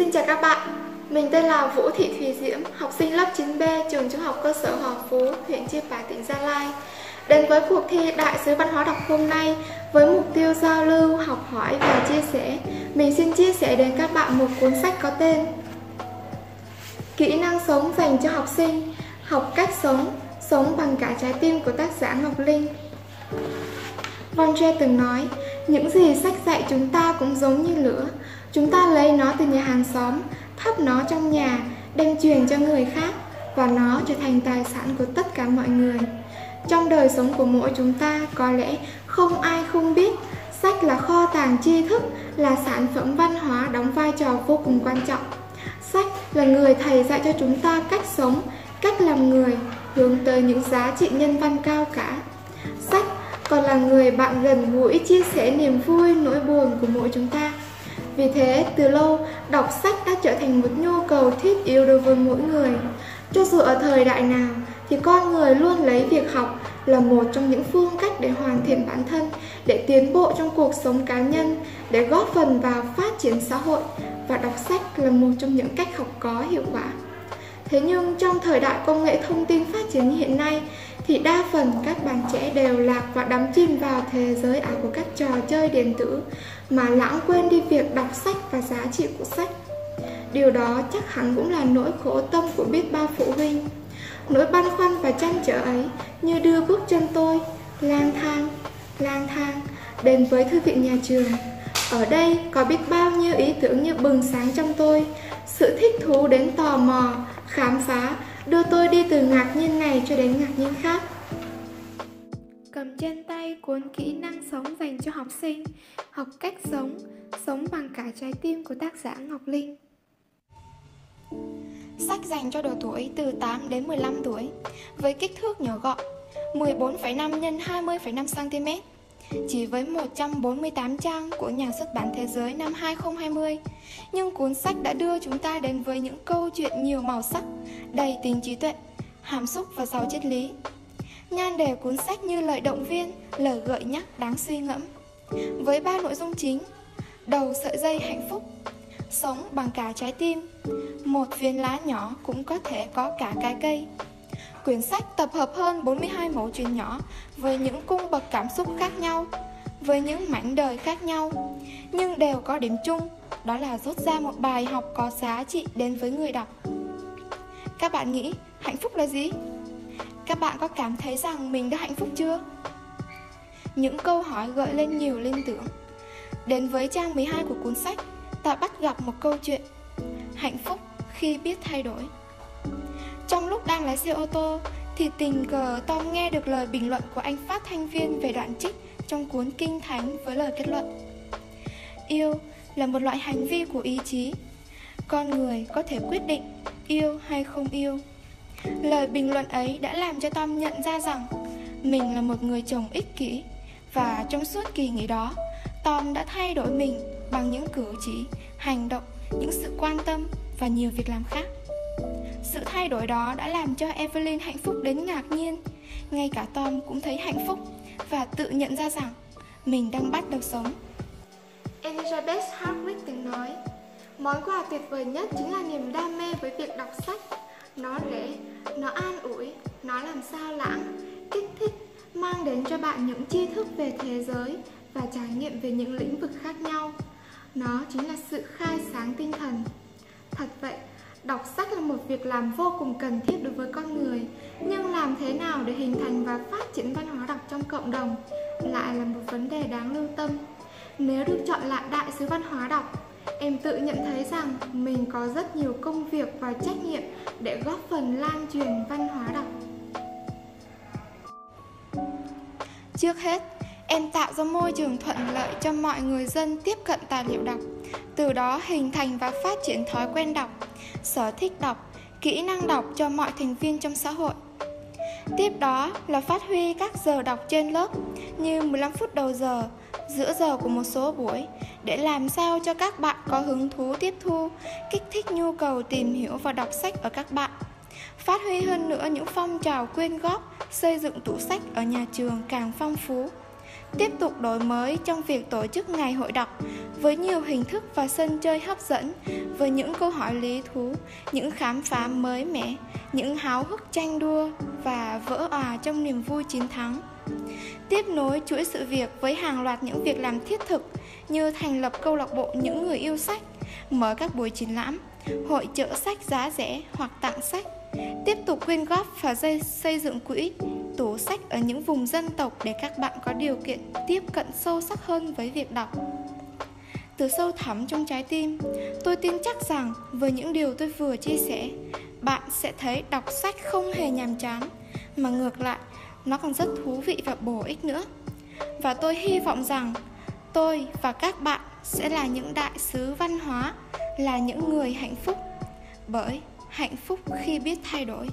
Xin chào các bạn, mình tên là Vũ Thị Thùy Diễm, học sinh lớp 9B trường trung học cơ sở Hòa Phú, huyện Chư Pá, tỉnh Gia Lai. Đến với cuộc thi Đại sứ văn hóa đọc hôm nay với mục tiêu giao lưu, học hỏi và chia sẻ, mình xin chia sẻ đến các bạn một cuốn sách có tên Kỹ năng sống dành cho học sinh, học cách sống, sống bằng cả trái tim của tác giả Ngọc Linh. Von từng nói, những gì sách dạy chúng ta cũng giống như lửa, chúng ta lấy nó từ nhà hàng xóm, thắp nó trong nhà, đem truyền cho người khác và nó trở thành tài sản của tất cả mọi người. Trong đời sống của mỗi chúng ta có lẽ không ai không biết sách là kho tàng tri thức, là sản phẩm văn hóa đóng vai trò vô cùng quan trọng. Sách là người thầy dạy cho chúng ta cách sống, cách làm người, hướng tới những giá trị nhân văn cao cả. Sách còn là người bạn gần gũi chia sẻ niềm vui, nỗi buồn của mỗi chúng ta. Vì thế, từ lâu, đọc sách đã trở thành một nhu cầu thiết yếu đối với mỗi người. Cho dù ở thời đại nào, thì con người luôn lấy việc học là một trong những phương cách để hoàn thiện bản thân, để tiến bộ trong cuộc sống cá nhân, để góp phần vào phát triển xã hội và đọc sách là một trong những cách học có hiệu quả. Thế nhưng trong thời đại công nghệ thông tin phát triển như hiện nay thì đa phần các bạn trẻ đều lạc và đắm chìm vào thế giới ảo của các trò chơi điện tử mà lãng quên đi việc đọc sách và giá trị của sách. Điều đó chắc hẳn cũng là nỗi khổ tâm của biết bao phụ huynh. Nỗi băn khoăn và chăn trở ấy như đưa bước chân tôi lang thang, lang thang đến với thư viện nhà trường. Ở đây có biết bao nhiêu ý tưởng như bừng sáng trong tôi, sự thích thú đến tò mò, khám phá đưa tôi đi từ ngạc nhiên này cho đến ngạc nhiên khác. Cầm trên tay cuốn kỹ năng sống dành cho học sinh, học cách sống, sống bằng cả trái tim của tác giả Ngọc Linh. Sách dành cho độ tuổi từ 8 đến 15 tuổi với kích thước nhỏ gọn 14,5 x 20,5 cm chỉ với 148 trang của nhà xuất bản thế giới năm 2020 Nhưng cuốn sách đã đưa chúng ta đến với những câu chuyện nhiều màu sắc Đầy tính trí tuệ, hàm xúc và giàu triết lý. Nhan đề cuốn sách như lời động viên, lời gợi nhắc đáng suy ngẫm. Với ba nội dung chính Đầu sợi dây hạnh phúc Sống bằng cả trái tim Một viên lá nhỏ cũng có thể có cả cái cây. Quyển sách tập hợp hơn 42 mẫu chuyện nhỏ với những cung bậc cảm xúc khác nhau, với những mảnh đời khác nhau, nhưng đều có điểm chung, đó là rút ra một bài học có giá trị đến với người đọc. Các bạn nghĩ hạnh phúc là gì? Các bạn có cảm thấy rằng mình đã hạnh phúc chưa? Những câu hỏi gợi lên nhiều liên tưởng. Đến với trang 12 của cuốn sách, ta bắt gặp một câu chuyện Hạnh phúc khi biết thay đổi. Lúc đang lái xe ô tô thì tình cờ Tom nghe được lời bình luận của anh phát thanh viên về đoạn trích trong cuốn Kinh Thánh với lời kết luận. Yêu là một loại hành vi của ý chí. Con người có thể quyết định yêu hay không yêu. Lời bình luận ấy đã làm cho Tom nhận ra rằng Mình là một người chồng ích kỷ Và trong suốt kỳ nghỉ đó Tom đã thay đổi mình bằng những cử chỉ, hành động, những sự quan tâm và nhiều việc làm khác sự thay đổi đó đã làm cho Evelyn hạnh phúc đến ngạc nhiên. Ngay cả Tom cũng thấy hạnh phúc Và tự nhận ra rằng Mình đang bắt đầu sống. Elizabeth Hardwick từng nói Món quà tuyệt vời nhất chính là niềm đam mê với việc đọc sách. Nó rẻ, nó an ủi, nó làm sao lãng, kích thích Mang đến cho bạn những tri thức về thế giới Và trải nghiệm về những lĩnh vực khác nhau. Nó chính là sự khai sáng tinh thần. Thật vậy, Đọc sách là một việc làm vô cùng cần thiết đối với con người Nhưng làm thế nào để hình thành và phát triển văn hóa đọc trong cộng đồng Lại là một vấn đề đáng lưu tâm. Nếu được chọn lại đại sứ văn hóa đọc Em tự nhận thấy rằng mình có rất nhiều công việc và trách nhiệm để góp phần lan truyền văn hóa đọc. Trước hết, em tạo ra môi trường thuận lợi cho mọi người dân tiếp cận tài liệu đọc, từ đó hình thành và phát triển thói quen đọc, sở thích đọc, kỹ năng đọc cho mọi thành viên trong xã hội. Tiếp đó là phát huy các giờ đọc trên lớp, như 15 phút đầu giờ, giữa giờ của một số buổi, để làm sao cho các bạn có hứng thú tiếp thu, kích thích nhu cầu tìm hiểu và đọc sách ở các bạn. Phát huy hơn nữa những phong trào quyên góp xây dựng tủ sách ở nhà trường càng phong phú tiếp tục đổi mới trong việc tổ chức ngày hội đọc với nhiều hình thức và sân chơi hấp dẫn, với những câu hỏi lý thú, những khám phá mới mẻ, những háo hức tranh đua và vỡ òa trong niềm vui chiến thắng. Tiếp nối chuỗi sự việc với hàng loạt những việc làm thiết thực như thành lập câu lạc bộ những người yêu sách, mở các buổi triển lãm, hội trợ sách giá rẻ hoặc tặng sách, tiếp tục quyên góp và xây, xây dựng quỹ tố sách ở những vùng dân tộc để các bạn có điều kiện tiếp cận sâu sắc hơn với việc đọc. Từ sâu thẳm trong trái tim, tôi tin chắc rằng với những điều tôi vừa chia sẻ, bạn sẽ thấy đọc sách không hề nhàm chán, mà ngược lại, nó còn rất thú vị và bổ ích nữa. Và tôi hy vọng rằng tôi và các bạn sẽ là những đại sứ văn hóa, là những người hạnh phúc. Bởi hạnh phúc khi biết thay đổi